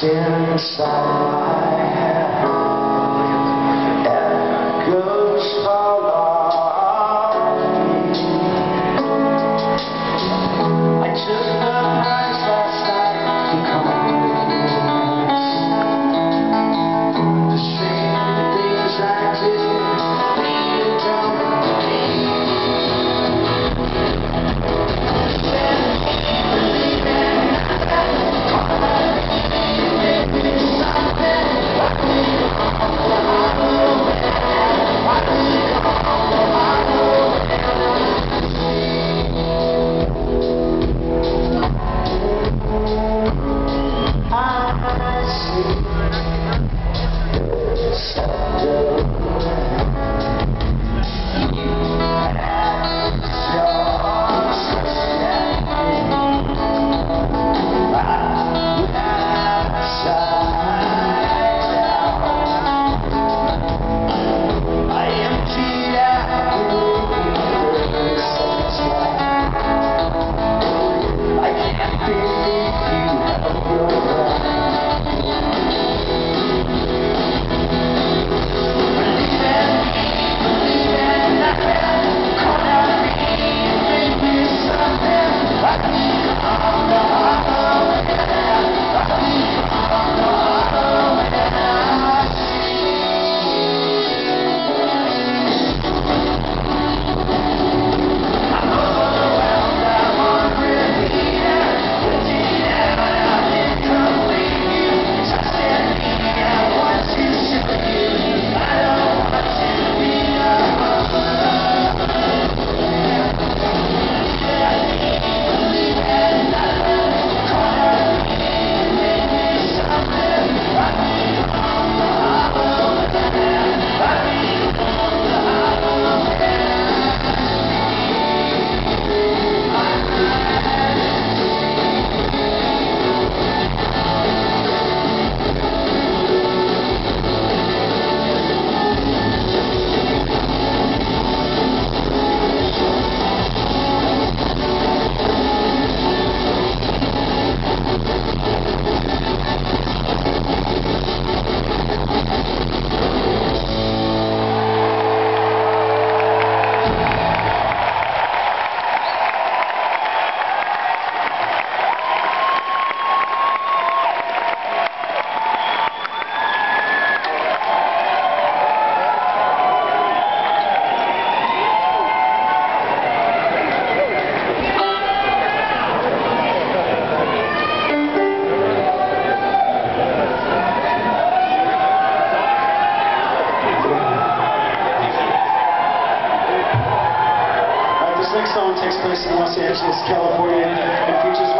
dim sky. song takes place in Los Angeles, California, and features